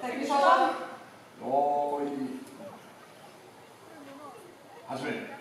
대기선 어이 하수민